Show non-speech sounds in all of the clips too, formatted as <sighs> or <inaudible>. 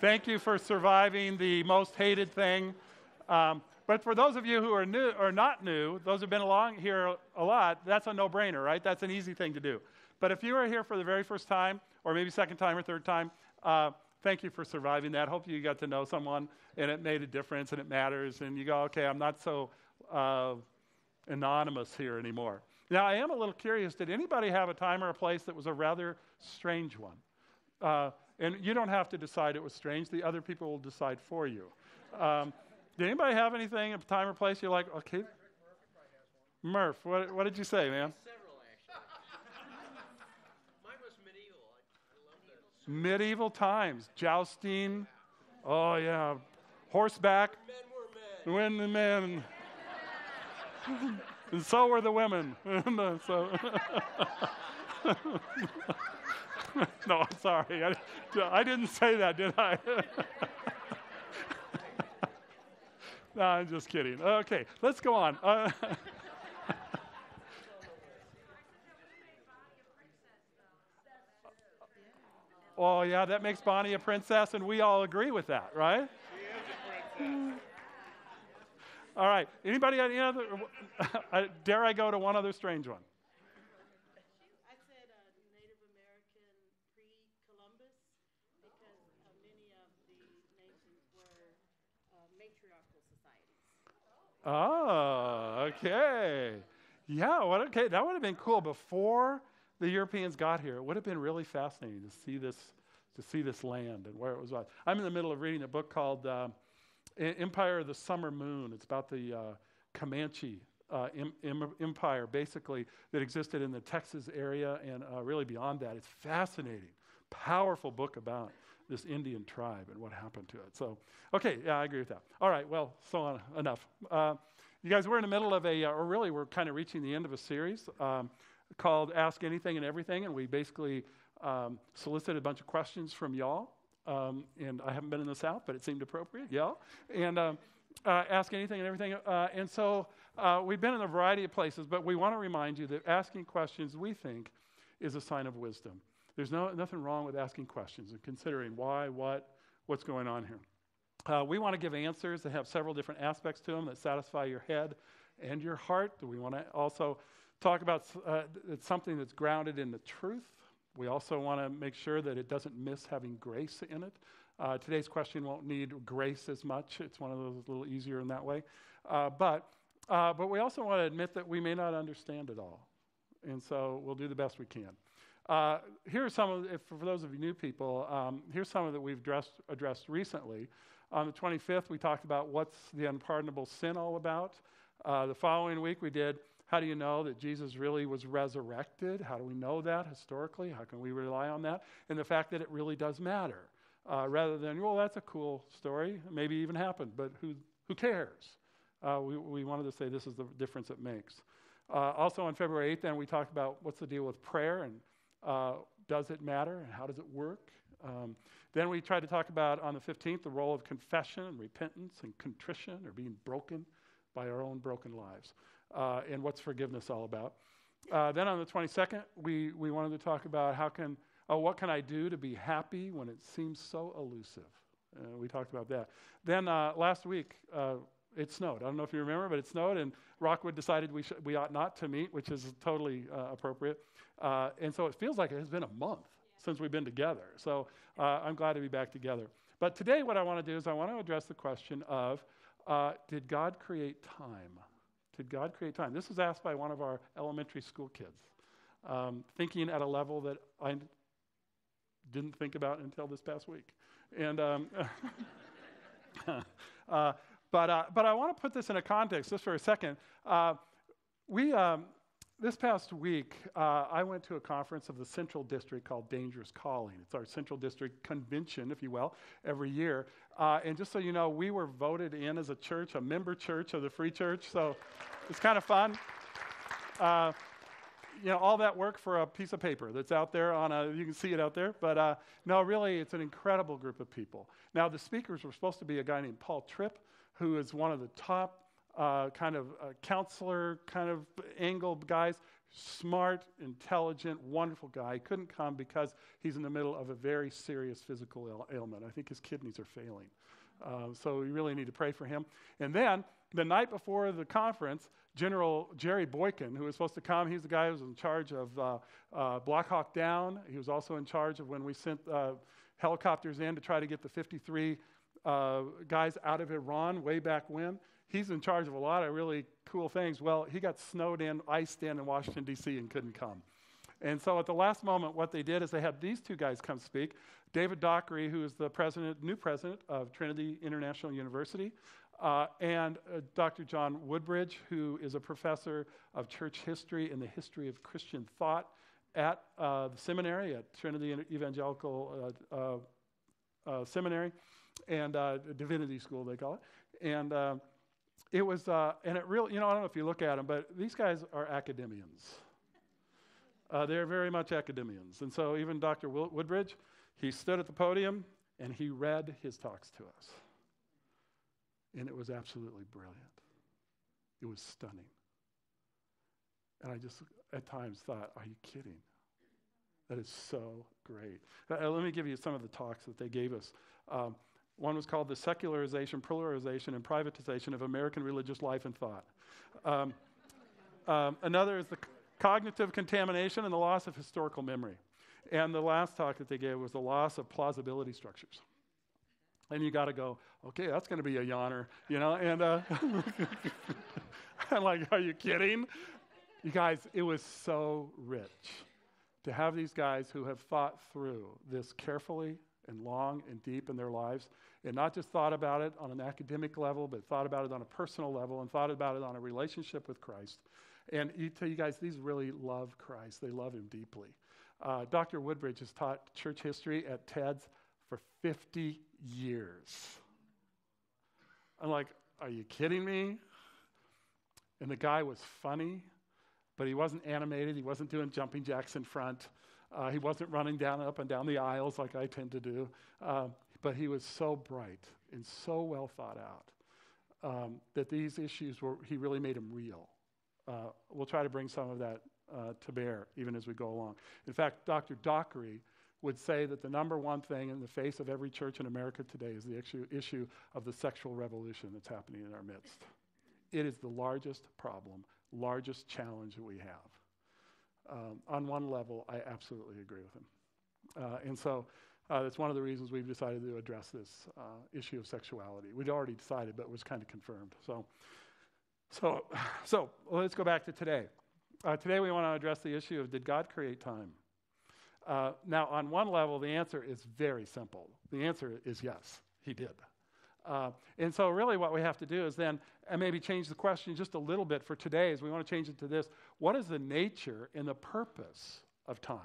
Thank you for surviving the most hated thing. Um, but for those of you who are new or not new, those who've been along here a lot, that's a no-brainer, right? That's an easy thing to do. But if you are here for the very first time, or maybe second time or third time, uh, thank you for surviving that. Hope you got to know someone and it made a difference and it matters. And you go, okay, I'm not so uh, anonymous here anymore. Now, I am a little curious. Did anybody have a time or a place that was a rather strange one? Uh, and you don't have to decide it was strange, the other people will decide for you. Um, did anybody have anything, a time or place you're like, okay? Murph, what, what did you say, man? Several, actually. Mine was medieval. I, I Medieval times, jousting. Oh, yeah. Horseback. Men were men. When the men. and so were the women. <laughs> so. <laughs> no, I'm sorry. I, I didn't say that, did I? <laughs> no, I'm just kidding. Okay, let's go on. Uh, <laughs> oh, yeah, that makes Bonnie a princess, and we all agree with that, right? All right. Anybody any other? <laughs> Dare I go to one other strange one? I said uh, Native American pre-Columbus because uh, many of the nations were uh, matriarchal Oh, okay. Yeah, what okay, that would have been cool before the Europeans got here. It would have been really fascinating to see this to see this land and where it was. at. I'm in the middle of reading a book called uh, Empire of the Summer Moon. It's about the uh, Comanche uh, em- em- empire, basically, that existed in the Texas area and uh, really beyond that. It's fascinating, powerful book about this Indian tribe and what happened to it. So, okay, yeah, I agree with that. All right, well, so on, enough. Uh, you guys, we're in the middle of a, uh, or really, we're kind of reaching the end of a series um, called Ask Anything and Everything, and we basically um, solicited a bunch of questions from y'all. Um, and I haven't been in the South, but it seemed appropriate, y'all. And um, uh, ask anything and everything. Uh, and so uh, we've been in a variety of places, but we want to remind you that asking questions, we think, is a sign of wisdom. There's no, nothing wrong with asking questions and considering why, what, what's going on here. Uh, we want to give answers that have several different aspects to them that satisfy your head and your heart. We want to also talk about uh, something that's grounded in the truth. We also want to make sure that it doesn't miss having grace in it. Uh, today's question won't need grace as much. It's one of those a little easier in that way. Uh, but, uh, but we also want to admit that we may not understand it all. And so we'll do the best we can. Uh, here are some of, if, for those of you new people, um, here's some of that we've addressed, addressed recently. On the 25th, we talked about what's the unpardonable sin all about. Uh, the following week, we did how do you know that Jesus really was resurrected? How do we know that historically? How can we rely on that? And the fact that it really does matter. Uh, rather than, well, that's a cool story, maybe even happened, but who, who cares? Uh, we, we wanted to say this is the difference it makes. Uh, also on February 8th, then we talked about what's the deal with prayer and uh, does it matter and how does it work? Um, then we tried to talk about on the 15th the role of confession and repentance and contrition or being broken by our own broken lives uh, and what's forgiveness all about. Uh, then on the 22nd, we, we wanted to talk about how can, oh, what can I do to be happy when it seems so elusive? Uh, we talked about that. Then uh, last week, uh, it snowed. I don't know if you remember, but it snowed, and Rockwood decided we, sh- we ought not to meet, which is totally uh, and so it feels like it has been a month since we've been together. So I'm glad to be back together. But today, what I want to do is I want to address the question of did God create time? Did God create time? This was asked by one of our elementary school kids, um, thinking at a level that I didn't think about until this past week. And, um, <laughs> uh, but, uh, but I want to put this in a context just for a second. Uh, we, um, this past week, uh, I went to a conference of the Central District called Dangerous Calling. It's our Central District convention, if you will, every year. Uh, and just so you know, we were voted in as a church, a member church of the Free Church. So it's kind of fun. Uh, you know, all that work for a piece of paper that's out there on a, you can see it out there. But uh, no, really, it's an incredible group of people. Now, the speakers were supposed to be a guy named Paul Tripp, who is one of the top uh, kind of uh, counselor kind of angle guys smart, intelligent, wonderful guy. He couldn't come because he's in the middle of a very serious physical ail- ailment. I think his kidneys are failing. Uh, so we really need to pray for him. And then the night before the conference, General Jerry Boykin, who was supposed to come, he's the guy who was in charge of uh, uh, Black Hawk Down. He was also in charge of when we sent uh, helicopters in to try to get the 53 uh, guys out of Iran way back when. He's in charge of a lot of really cool things. Well, he got snowed in, iced in in Washington, D.C., and couldn't come. And so at the last moment, what they did is they had these two guys come speak. David Dockery, who is the president, new president of Trinity International University, uh, and uh, Dr. John Woodbridge, who is a professor of church history and the history of Christian thought at uh, the seminary, at Trinity Evangelical uh, uh, uh, Seminary and Divinity School, they call it. And it was, and it really, you know, I don't know if you look at them, but these guys are academians. they're very much academians. And so even Dr. Woodbridge, he stood at the podium and he read his talks to us. And it was absolutely brilliant. It was stunning. And I just at times thought, are you kidding? That is so great. Uh, let me give you some of the talks that they gave us. Um, one was called The Secularization, Pluralization, and Privatization of American Religious Life and Thought. Um, um, another is the cognitive contamination and the loss of historical memory. And the last talk that they gave was the loss of plausibility structures. And you got to go, okay, that's going to be a yawner, you know? And uh, <laughs> I'm like, are you kidding? You guys, it was so rich to have these guys who have thought through this carefully and long and deep in their lives and not just thought about it on an academic level, but thought about it on a personal level and thought about it on a relationship with Christ. And you tell you guys, these really love Christ. They love him deeply. Uh, Dr. Woodbridge has taught church history at TEDS for 50 years. I'm like, are you kidding me? And the guy was funny, but he wasn't animated. He wasn't doing jumping jacks in front. Uh, he wasn't running down up and down the aisles like I tend to do. Uh, but he was so bright and so well thought out um, that these issues were, he really made them real. Uh, we'll try to bring some of that uh, to bear even as we go along. In fact, Dr. Dockery would say that the number one thing in the face of every church in America today is the issue, issue of the sexual revolution that's happening in our midst. It is the largest problem, largest challenge that we have. Um, on one level, I absolutely agree with him. Uh, and so uh, that's one of the reasons we've decided to address this uh, issue of sexuality. We'd already decided, but it was kind of confirmed. So, so, <sighs> so let's go back to today. Uh, today we want to address the issue of did God create time? Uh, now, on one level, the answer is very simple. The answer is yes, he did. Uh, and so, really, what we have to do is then and maybe change the question just a little bit for today. Is we want to change it to this: What is the nature and the purpose of time?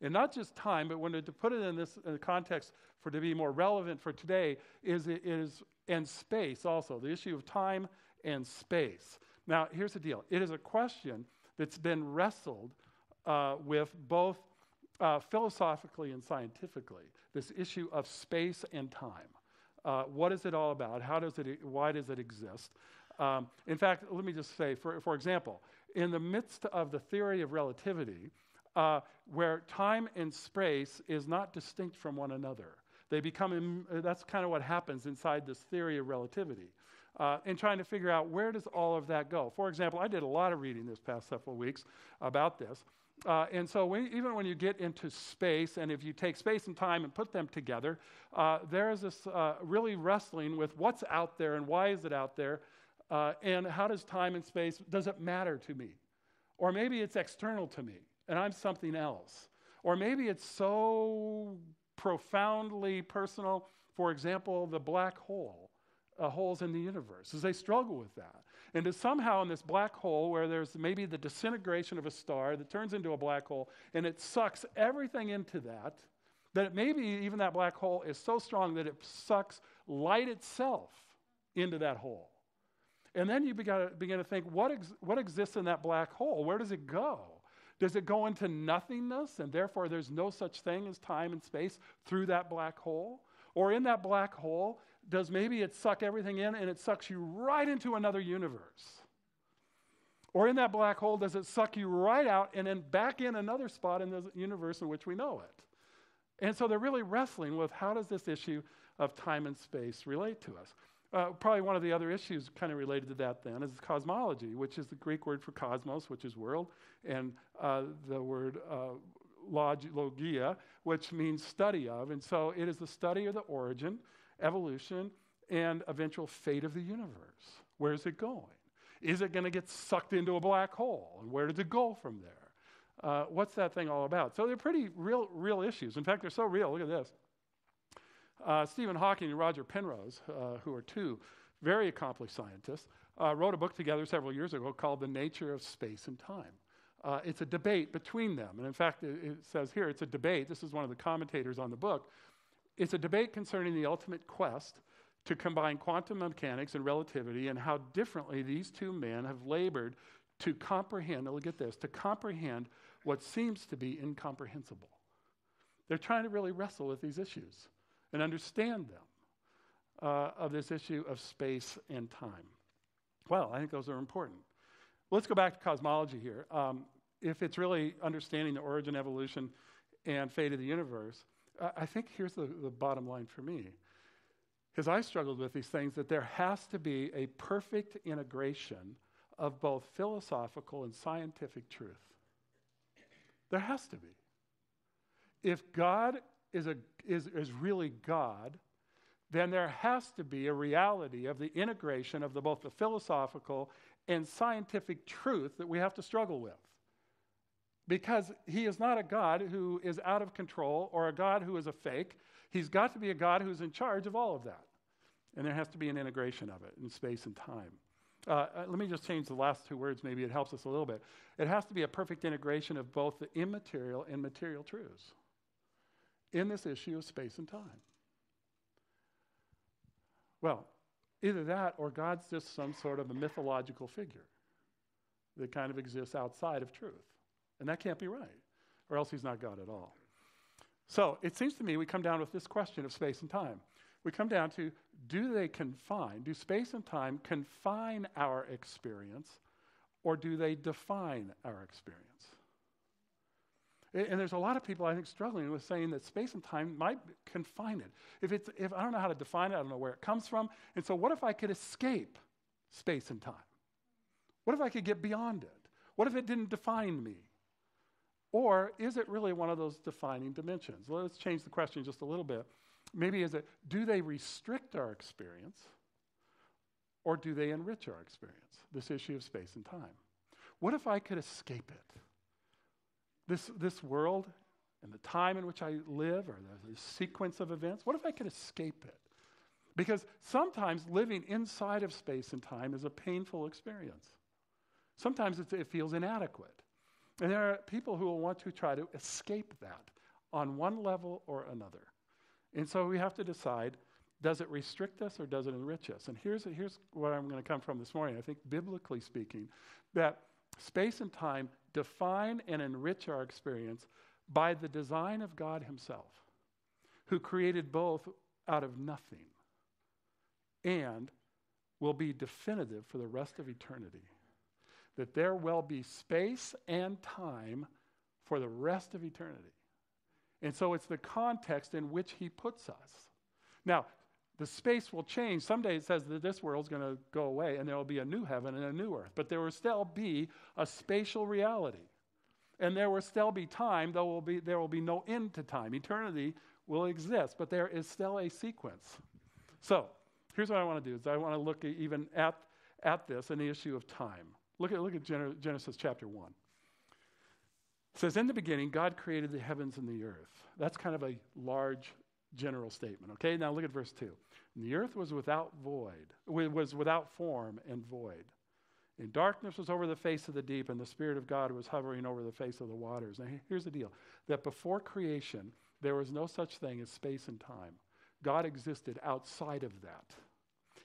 And not just time, but when to, to put it in this in context for to be more relevant for today is is and space also the issue of time and space. Now, here's the deal: it is a question that's been wrestled uh, with both uh, philosophically and scientifically, this issue of space and time. Uh, what is it all about? How does it, why does it exist? Um, in fact, let me just say, for, for example, in the midst of the theory of relativity, uh, where time and space is not distinct from one another, they become, Im- that's kind of what happens inside this theory of relativity. Uh, and trying to figure out where does all of that go. For example, I did a lot of reading this past several weeks about this. Uh, and so, when, even when you get into space, and if you take space and time and put them together, uh, there is this uh, really wrestling with what's out there and why is it out there, uh, and how does time and space does it matter to me, or maybe it's external to me and I'm something else, or maybe it's so profoundly personal. For example, the black hole, uh, holes in the universe, as they struggle with that. And somehow in this black hole, where there's maybe the disintegration of a star that turns into a black hole, and it sucks everything into that, that maybe even that black hole is so strong that it sucks light itself into that hole. And then you begin to, begin to think what, ex- what exists in that black hole? Where does it go? Does it go into nothingness and therefore there's no such thing as time and space through that black hole? Or in that black hole, does maybe it suck everything in and it sucks you right into another universe? Or in that black hole, does it suck you right out and then back in another spot in the universe in which we know it? And so they're really wrestling with how does this issue of time and space relate to us? Uh, probably one of the other issues kind of related to that then is cosmology, which is the Greek word for cosmos, which is world, and uh, the word uh, log- logia, which means study of. And so it is the study of the origin, evolution, and eventual fate of the universe. Where's it going? Is it going to get sucked into a black hole? And where does it go from there? Uh, what's that thing all about? So they're pretty real, real issues. In fact, they're so real. Look at this. Uh, Stephen Hawking and Roger Penrose, uh, who are two very accomplished scientists, uh, wrote a book together several years ago called The Nature of Space and Time. Uh, it's a debate between them. And in fact, it, it says here it's a debate. This is one of the commentators on the book. It's a debate concerning the ultimate quest to combine quantum mechanics and relativity and how differently these two men have labored to comprehend, look at this, to comprehend what seems to be incomprehensible. They're trying to really wrestle with these issues and understand them uh, of this issue of space and time. Well, I think those are important. Let's go back to cosmology here. Um, if it's really understanding the origin, evolution, and fate of the universe, I think here's the, the bottom line for me. Because I struggled with these things, that there has to be a perfect integration of both philosophical and scientific truth. There has to be. If God is, a, is, is really God, then there has to be a reality of the integration of the, both the philosophical and scientific truth that we have to struggle with. Because he is not a God who is out of control or a God who is a fake. He's got to be a God who's in charge of all of that. And there has to be an integration of it in space and time. Uh, uh, let me just change the last two words. Maybe it helps us a little bit. It has to be a perfect integration of both the immaterial and material truths in this issue of space and time. Well, either that or God's just some sort of a mythological figure that kind of exists outside of truth. And that can't be right, or else he's not God at all. So it seems to me we come down with this question of space and time. We come down to do they confine, do space and time confine our experience, or do they define our experience? And there's a lot of people, I think, struggling with saying that space and time might confine it. If, it's, if I don't know how to define it, I don't know where it comes from. And so, what if I could escape space and time? What if I could get beyond it? What if it didn't define me? Or is it really one of those defining dimensions? Well, let's change the question just a little bit. Maybe is it do they restrict our experience or do they enrich our experience? This issue of space and time. What if I could escape it? This, this world and the time in which I live or the, the sequence of events, what if I could escape it? Because sometimes living inside of space and time is a painful experience. Sometimes it feels inadequate. And there are people who will want to try to escape that on one level or another. And so we have to decide does it restrict us or does it enrich us? And here's, here's where I'm going to come from this morning. I think, biblically speaking, that space and time define and enrich our experience by the design of God Himself, who created both out of nothing and will be definitive for the rest of eternity that there will be space and time for the rest of eternity. And so it's the context in which he puts us. Now, the space will change. Someday it says that this world's going to go away and there will be a new heaven and a new earth. But there will still be a spatial reality. And there will still be time, there will be, there will be no end to time. Eternity will exist, but there is still a sequence. So, here's what I want to do is I want to look even at, at this and the issue of time. Look at, look at Genesis chapter 1. It says, In the beginning, God created the heavens and the earth. That's kind of a large general statement. Okay, now look at verse 2. And the earth was without void, was without form and void. And darkness was over the face of the deep, and the Spirit of God was hovering over the face of the waters. Now, here's the deal that before creation, there was no such thing as space and time. God existed outside of that.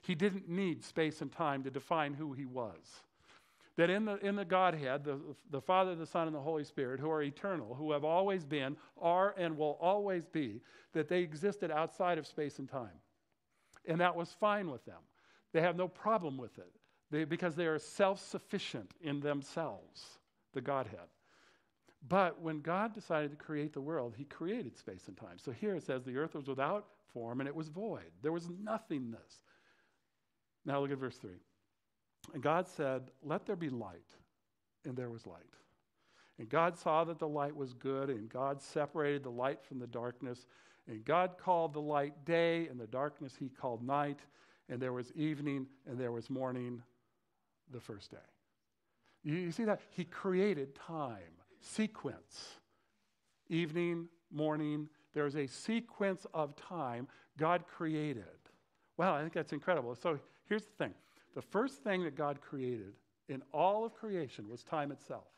He didn't need space and time to define who he was that in the, in the Godhead, the, the Father, the Son, and the Holy Spirit, who are eternal, who have always been, are, and will always be, that they existed outside of space and time. And that was fine with them. They have no problem with it. they, because they are self sufficient in themselves, the Godhead. But when God decided to create the world, he created space and time. So here it says the earth was without form and it was void. There was nothingness. Now look at verse 3. And God said, Let there be light. And there was light. And God saw that the light was good, and God separated the light from the darkness. And God called the light day, and the darkness he called night. And there was evening, and there was morning the first day. You, you see that? He created time, sequence. Evening, morning, there's a sequence of time God created. Wow, I think that's incredible. So here's the thing the first thing that God created in all of creation was time itself,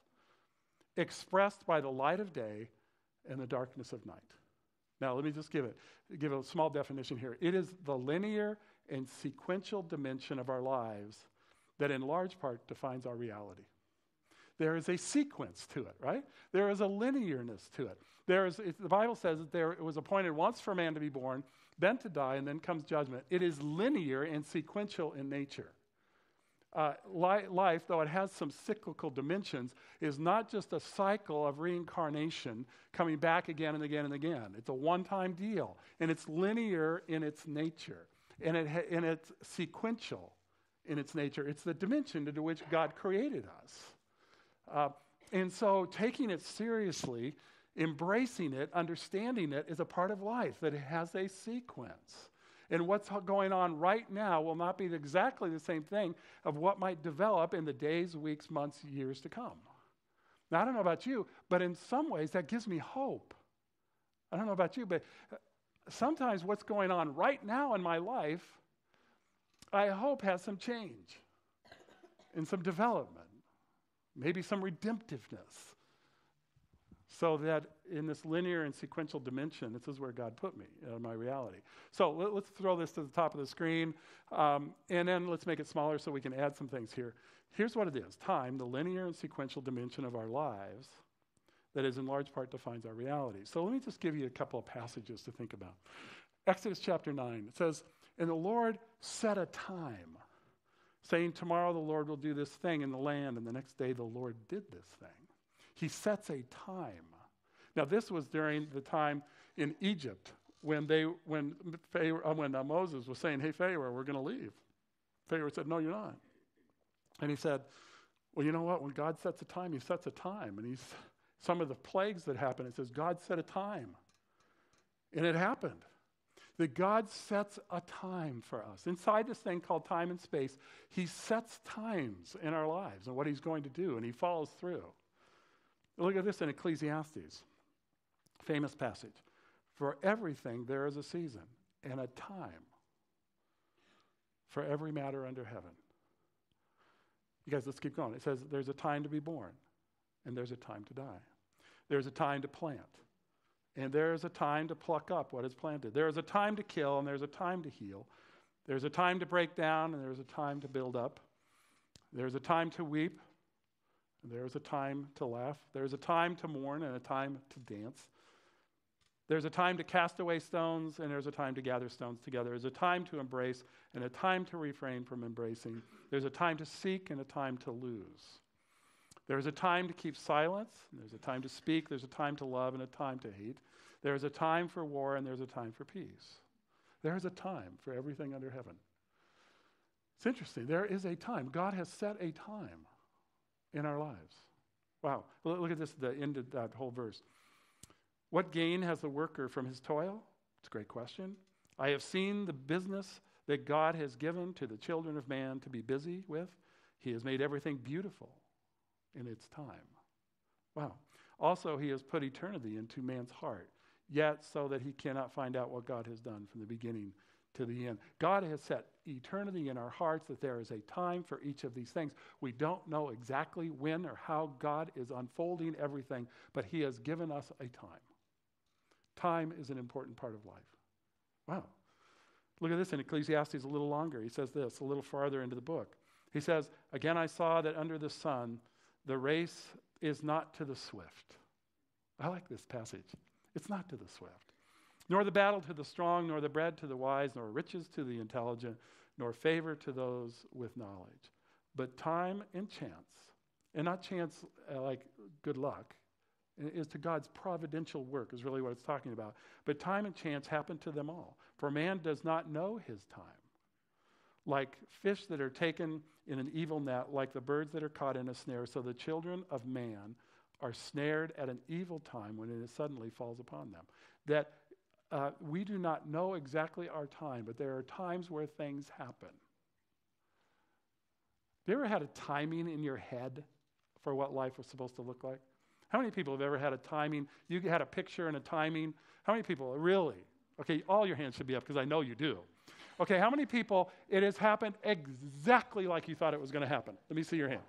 expressed by the light of day and the darkness of night. Now, let me just give it give a small definition here. It is the linear and sequential dimension of our lives that in large part defines our reality. There is a sequence to it, right? There is a linearness to it. There is, it, the Bible says that there it was appointed once for man to be born, then to die, and then comes judgment. It is linear and sequential in nature. Uh, li- life, though it has some cyclical dimensions, is not just a cycle of reincarnation coming back again and again and again. It's a one time deal, and it's linear in its nature, and, it ha- and it's sequential in its nature. It's the dimension into which God created us. Uh, and so taking it seriously, embracing it, understanding it is a part of life, that it has a sequence. And what's going on right now will not be exactly the same thing of what might develop in the days, weeks, months, years to come. Now, I don't know about you, but in some ways that gives me hope. I don't know about you, but uh, sometimes what's going on right now in my life I hope, has some change and some development, maybe some redemptiveness. So that in this linear and sequential dimension, this is where God put me in my reality. So let, us throw this to the top of the screen, um, and then let's make it smaller so we can add some things here. Here's what it is time, the linear and sequential dimension of our lives, that is in large part defines our reality. So let me just give you a couple of passages to think about. Exodus chapter 9, it says, and the Lord set a time, saying, Tomorrow the Lord will do this thing in the land, and the next day the Lord did this thing. He sets a time. Now, this was during the time in Egypt when, they, when, Pharaoh, uh, when uh, Moses was saying, Hey, Pharaoh, we're going to leave. Pharaoh said, No, you're not. And he said, Well, you know what? When God sets a time, he sets a time. And he's, some of the plagues that happen, it says, God set a time. And it happened that God sets a time for us. Inside this thing called time and space, He sets times in our lives and what He's going to do, and He follows through. Look at this in Ecclesiastes, famous passage. For everything there is a season and a time for every matter under heaven. You guys, let's keep going. It says there's a time to be born, and there's a time to die. There's a time to plant, and there is a time to pluck up what is planted. There is a time to kill, and there's a time to heal. There's a time to break down, and there's a time to build up. There's a time to weep, and there's a time to laugh. There's a time to mourn, and a time to dance. There's a time to cast away stones, and there's a time to gather stones together. There's a time to embrace, and a time to refrain from embracing. There's a time to seek, and a time to lose. There's a time to keep silence, there's a time to speak, there's a time to love, and a time to hate. There's a time for war, and there's a time for peace. There's a time for everything under heaven. It's interesting. There is a time. God has set a time in our lives. Wow. Look at this, the end of that whole verse. What gain has the worker from his toil? It's a great question. I have seen the business that God has given to the children of man to be busy with. He has made everything beautiful in its time. Wow. Also, he has put eternity into man's heart, yet so that he cannot find out what God has done from the beginning to the end. God has set eternity in our hearts that there is a time for each of these things. We don't know exactly when or how God is unfolding everything, but he has given us a time. Time is an important part of life. Wow. Look at this in Ecclesiastes a little longer. He says this a little farther into the book. He says, Again, I saw that under the sun, the race is not to the swift. I like this passage. It's not to the swift, nor the battle to the strong, nor the bread to the wise, nor riches to the intelligent, nor favor to those with knowledge. but time and chance, and not chance uh, like good luck, is to God's providential work, is really what it's talking about. But time and chance happen to them all. For man does not know his time. Like fish that are taken in an evil net, like the birds that are caught in a snare, so the children of man are snared at an evil time when it suddenly falls upon them. That uh, we do not know exactly our time, but there are times where things happen. Have you ever had a timing in your head for what life was supposed to look like? How many people have ever had a timing? You had a picture and a timing. How many people, really? Okay, all your hands should be up because I know you do. Okay, how many people it has happened exactly like you thought it was going to happen? Let me see your hands.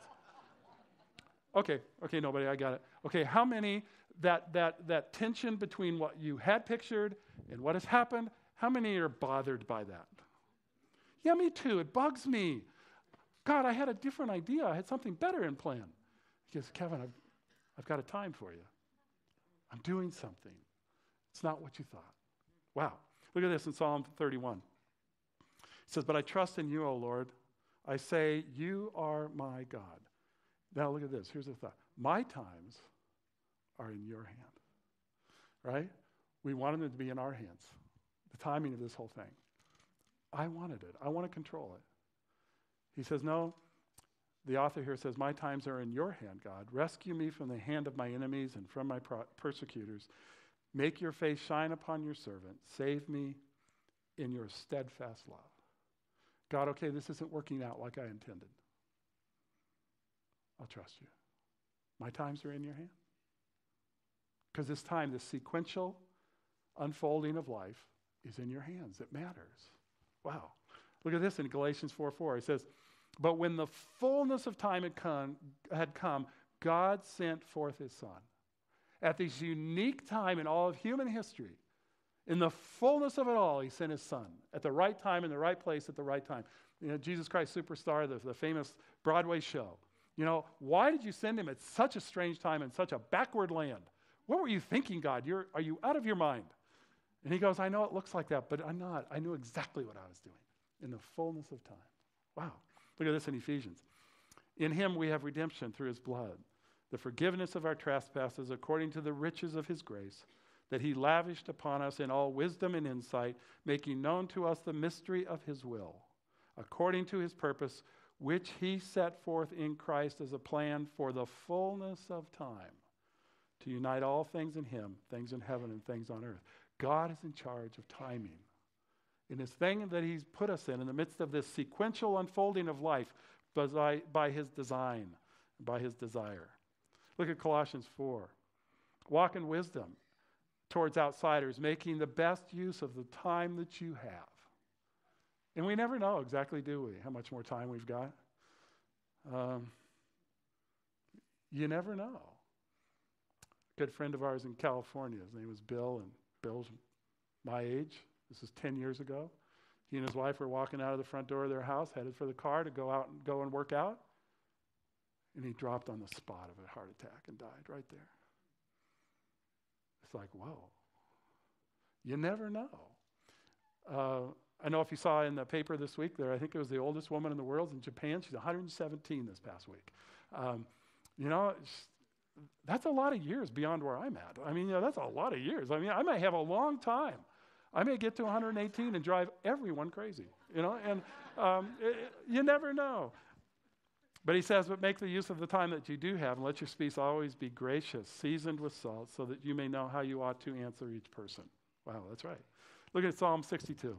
Okay, okay, nobody, I got it. Okay, how many that that that tension between what you had pictured and what has happened, how many are bothered by that? Yeah, me too. It bugs me. God, I had a different idea. I had something better in plan. He goes, Kevin, I've I've got a time for you. I'm doing something. It's not what you thought. Wow. Look at this in Psalm 31. It says, But I trust in you, O Lord. I say, You are my God. Now look at this. Here's the thought. My times are in your hand. Right? We wanted them to be in our hands. The timing of this whole thing. I wanted it. I want to control it. He says, No, the author here says, My times are in your hand, God. Rescue me from the hand of my enemies and from my persecutors. Make your face shine upon your servant. Save me in your steadfast love. God, okay, this isn't working out like I intended. I'll trust you. My times are in your hand. Because this time, this sequential unfolding of life is in your hands. It matters. Wow. Look at this in Galatians 4 4. It says, but when the fullness of time had come, had come, God sent forth his son. At this unique time in all of human history, in the fullness of it all, he sent his son at the right time, in the right place, at the right time. You know, Jesus Christ Superstar, the, the famous Broadway show. You know, why did you send him at such a strange time in such a backward land? What were you thinking, God? You're, are you out of your mind? And he goes, I know it looks like that, but I'm not. I knew exactly what I was doing in the fullness of time. Wow. Look at this in Ephesians. In him we have redemption through his blood, the forgiveness of our trespasses according to the riches of his grace, that he lavished upon us in all wisdom and insight, making known to us the mystery of his will, according to his purpose, which he set forth in Christ as a plan for the fullness of time, to unite all things in him, things in heaven and things on earth. God is in charge of timing in this thing that He's put us in, in the midst of this sequential unfolding of life by, by His design, by His desire. Look at Colossians 4. Walk in wisdom towards outsiders, making the best use of the time that you have. And we never know exactly, do we, how much more time we've got? Um, you never know. A good friend of ours in California, his name was Bill, and Bill's my age. This is 10 years ago. He and his wife were walking out of the front door of their house, headed for the car to go out and go and work out. And he dropped on the spot of a heart attack and died right there. It's like, whoa. You never know. Uh, I know if you saw in the paper this week, there, I think it was the oldest woman in the world in Japan. She's 117 this past week. Um, you know, that's a lot of years beyond where I'm at. I mean, you know, that's a lot of years. I mean, I might have a long time I may get to 118 and drive everyone crazy, you know, and um, it, you never know. But he says, but make the use of the time that you do have, and let your speech always be gracious, seasoned with salt, so that you may know how you ought to answer each person. Wow, that's right. Look at Psalm 62.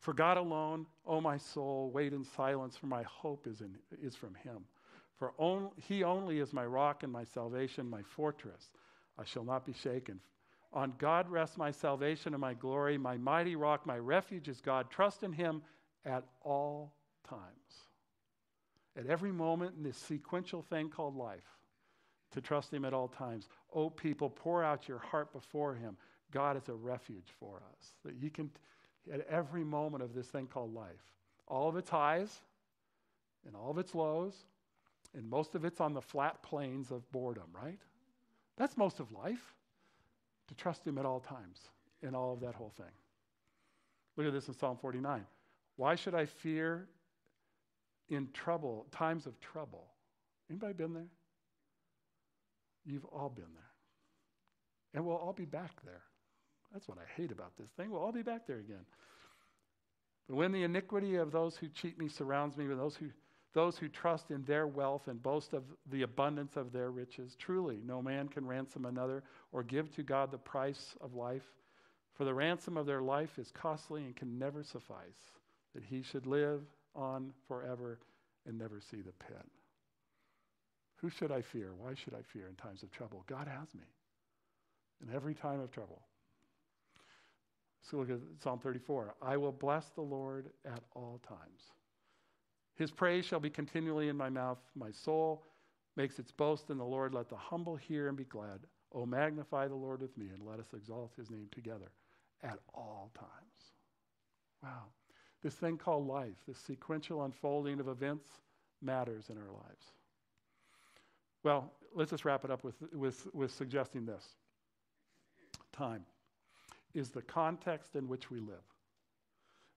For God alone, O oh my soul, wait in silence, for my hope is, in, is from him. For on, he only is my rock and my salvation, my fortress. I shall not be shaken. On God rests my salvation and my glory. My mighty rock, my refuge is God. Trust in him at all times. At every moment in this sequential thing called life, to trust him at all times. Oh, people, pour out your heart before him. God is a refuge for us. That you can, at every moment of this thing called life, all of its highs and all of its lows, and most of it's on the flat plains of boredom, right? That's most of life to trust Him at all times in all of that whole thing. Look at this in Psalm 49. Why should I fear in trouble, times of trouble. Anybody been there? You've all been there. And we'll all be back there. That's what I hate about this thing. We'll all be back there again. But when the iniquity of those who cheat me surrounds me, with those who those who trust in their wealth and boast of the abundance of their riches, truly no man can ransom another or give to God the price of life. For the ransom of their life is costly and can never suffice, that he should live on forever and never see the pit. Who should I fear? Why should I fear in times of trouble? God has me in every time of trouble. So look at Psalm 34. I will bless the Lord at all times. His praise shall be continually in my mouth. My soul makes its boast in the Lord. Let the humble hear and be glad. Oh, magnify the Lord with me and let us exalt his name together at all times. Wow. This thing called life, this sequential unfolding of events, matters in our lives. Well, let's just wrap it up with, with, with suggesting this time is the context in which we live.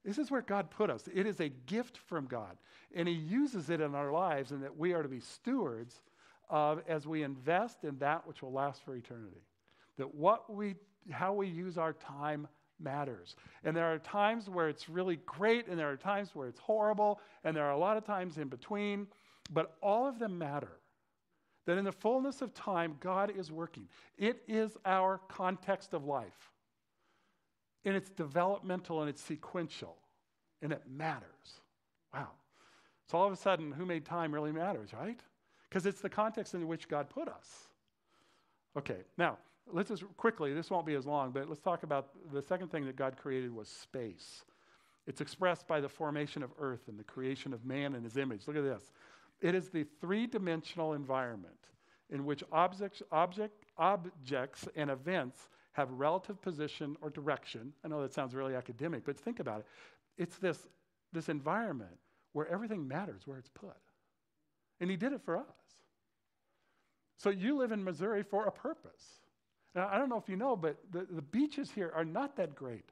This is where God put us. It is a gift from God, and He uses it in our lives, and that we are to be stewards of as we invest in that which will last for eternity. That what we, how we use our time matters. And there are times where it's really great, and there are times where it's horrible, and there are a lot of times in between, but all of them matter. That in the fullness of time, God is working. It is our context of life and it's developmental and it's sequential and it matters. Wow. So all of a sudden, who made time really matters, right? Because it's the context in which God put us. Okay, now let's just quickly, this won't be as long, but let's talk about the second thing that God created was space. It's expressed by the formation of earth and the creation of man in his image. Look at this. It is the three dimensional environment in which objects, object, objects and events have relative position or direction. I know that sounds really academic, but think about it. It's this, this environment where everything matters where it's put. And he did it for us. So you live in Missouri for a purpose. Now, I don't know if you know, but the, the beaches here are not that great.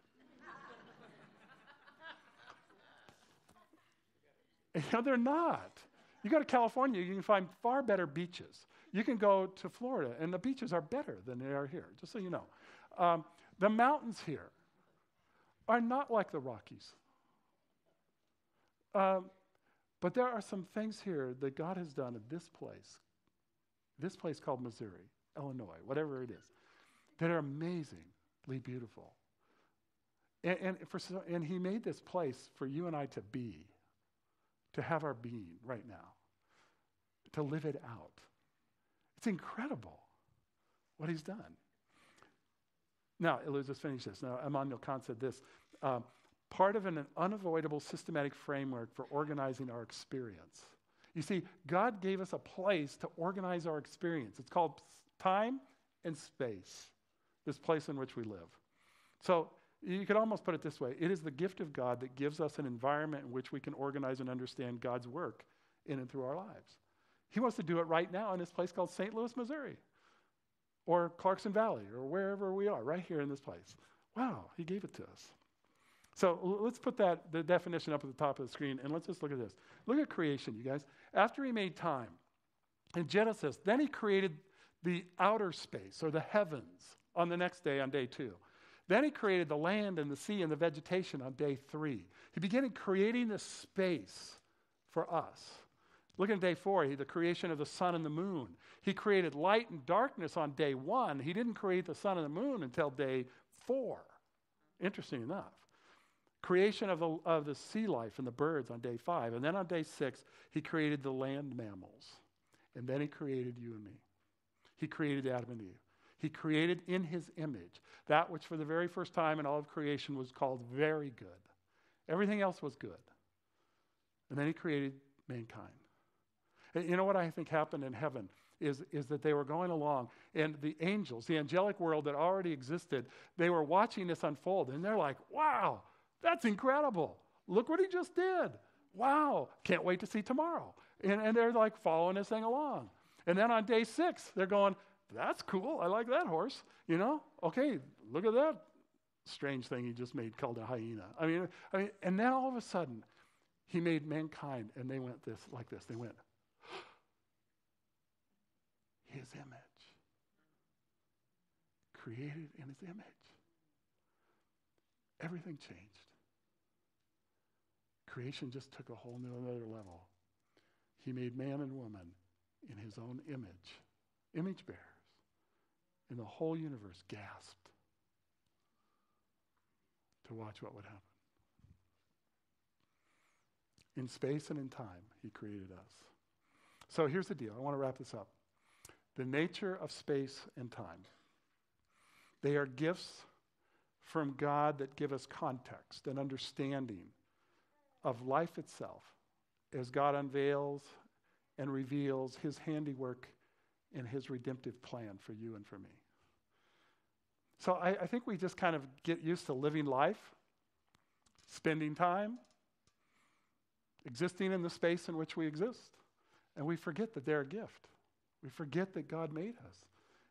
<laughs> know, they're not. You go to California, you can find far better beaches. You can go to Florida, and the beaches are better than they are here, just so you know. Um, the mountains here are not like the Rockies. Um, but there are some things here that God has done in this place, this place called Missouri, Illinois, whatever it is, that are amazingly beautiful. And, and, for, and He made this place for you and I to be, to have our being right now, to live it out. It's incredible what He's done. Now, let's just finish this. Now, Immanuel Kant said this uh, part of an unavoidable systematic framework for organizing our experience. You see, God gave us a place to organize our experience. It's called time and space, this place in which we live. So, you could almost put it this way it is the gift of God that gives us an environment in which we can organize and understand God's work in and through our lives. He wants to do it right now in this place called St. Louis, Missouri or Clarkson Valley or wherever we are, right here in this place. Wow, he gave it to us. So let's put that the definition up at the top of the screen and let's just look at this. Look at creation, you guys. After he made time in Genesis, then he created the outer space or the heavens on the next day on day 2. Then he created the land and the sea and the vegetation on day 3. He began creating the space for us. Look at day four, he, the creation of the sun and the moon. He created light and darkness on day one. He didn't create the sun and the moon until day four. Interesting enough. Creation of the, of the sea life and the birds on day five. And then on day six, he created the land mammals. And then he created you and me. He created Adam and Eve. He created in his image that which for the very first time in all of creation was called very good. Everything else was good. And then he created mankind. You know what I think happened in heaven? Is, is that they were going along, and the angels, the angelic world that already existed, they were watching this unfold, and they're like, wow, that's incredible. Look what he just did. Wow, can't wait to see tomorrow. And, and they're like following this thing along. And then on day six, they're going, that's cool. I like that horse. You know, okay, look at that strange thing he just made called a hyena. I mean, I mean, and then all of a sudden, He made mankind, and they went this like this. They went, His image. Created in His image. Everything changed. Creation just took a whole new another level. He made man and woman in His own image, image bearers. And the whole universe gasped to watch what would happen. In space and in time, He created us. So here's the deal. I want to wrap this up. The nature of space and time. They are gifts from God that give us context and understanding of life itself as God unveils and reveals his handiwork and his redemptive plan for you and for me. So I, I, think we just kind of get used to living life, spending time, existing in the space in which we exist. And we forget that they're a gift. We forget that God made us.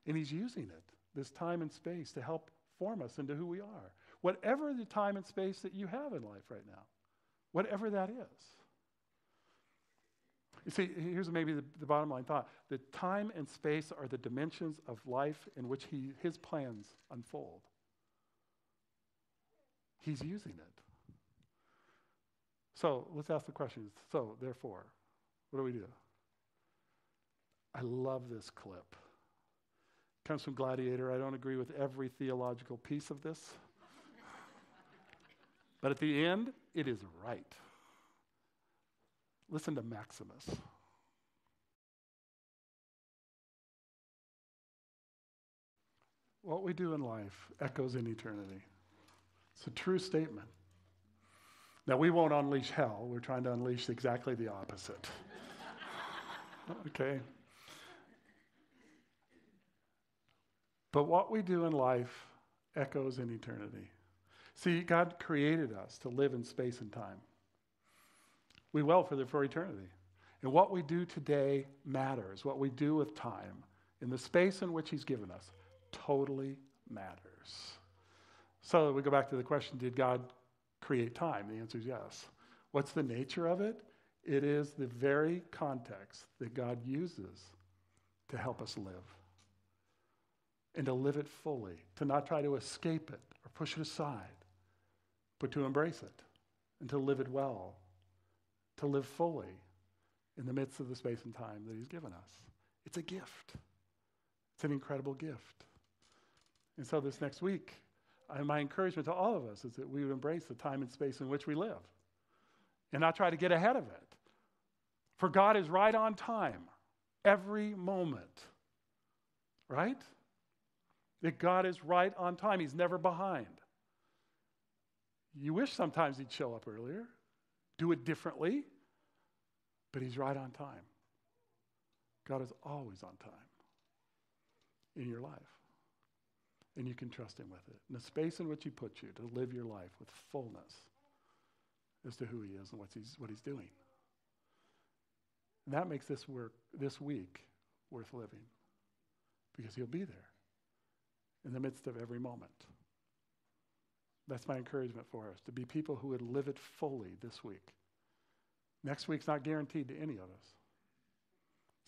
And He's using it, this time and space, to help form us into who we are. Whatever the time and space that you have in life right now, whatever that is. You see, here's maybe the, the, bottom line thought the time and space are the dimensions of life in which he, his plans unfold. He's using it. So let's ask the question so, therefore, what do we do? I love this clip. It comes from Gladiator. I don't agree with every theological piece of this. but at the end, it is right. Listen to Maximus. What we do in life echoes in eternity. It's a true statement. Now, we won't unleash hell. We're trying to unleash exactly the opposite. <laughs> okay? But what we do in life echoes in eternity. See, God created us to live in space and time. We will for, the, for eternity. And what we do today matters. What we do with time, in the space in which He's given us, totally matters. So we go back to the question Did God create time? The answer is yes. What's the nature of it? It is the very context that God uses to help us live and to live it fully, to not try to escape it or push it aside, but to embrace it and to live it well, to live fully in the midst of the space and time that He's given us. It's a gift, it's an incredible gift. And so, this next week, my encouragement to all of us is that we would embrace the time and space in which we live and not try to get ahead of it. For God is right on time every moment, right? That God is right on time. He's never behind. You wish sometimes He'd show up earlier, do it differently, but He's right on time. God is always on time in your life. And you can trust Him with it. In the space in which He puts you to live your life with fullness as to who He is and what He's, what he's doing. And that makes this work, this week, worth living because He'll be there in the midst of every moment. That's my encouragement for us to be people who would live it fully this week. Next week's not guaranteed to any of us.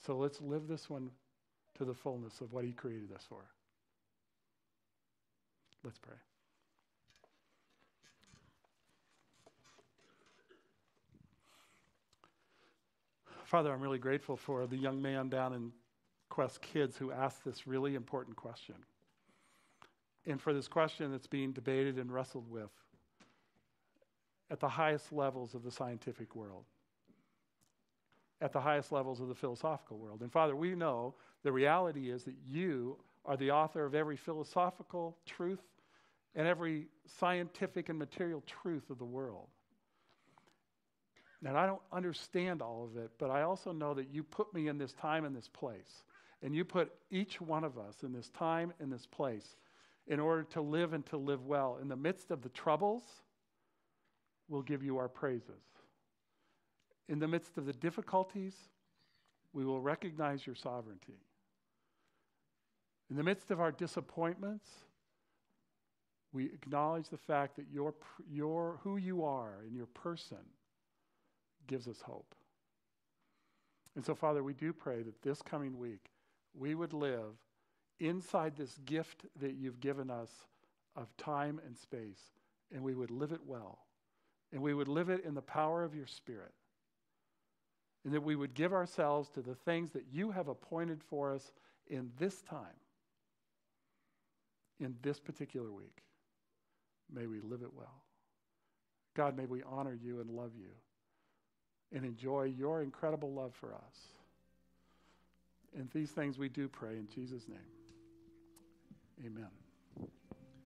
So let's live this one to the fullness of what He created us for. Let's pray. Father, I'm really grateful for the young man down in Quest Kids who asked this really important question and for this question that's being debated and wrestled with at the highest levels of the scientific world, at the highest levels of the philosophical world. And Father, we know the reality is that you are the author of every philosophical truth and every scientific and material truth of the world. And I don't understand all of it, but I also know that you put me in this time and this place. And you put each one of us in this time and this place in order to live and to live well. In the midst of the troubles, we'll give you our praises. In the midst of the difficulties, we will recognize your sovereignty. In the midst of our disappointments, we acknowledge the fact that your, your, who you are in your person gives us hope. And so, Father, we do pray that this coming week we would live inside this gift that you've given us of time and space, and we would live it well. And we would live it in the power of your Spirit. And that we would give ourselves to the things that you have appointed for us in this time, in this particular week. May we live it well. God, may we honor you and love you and enjoy your incredible love for us. And these things we do pray in Jesus' name. Amen.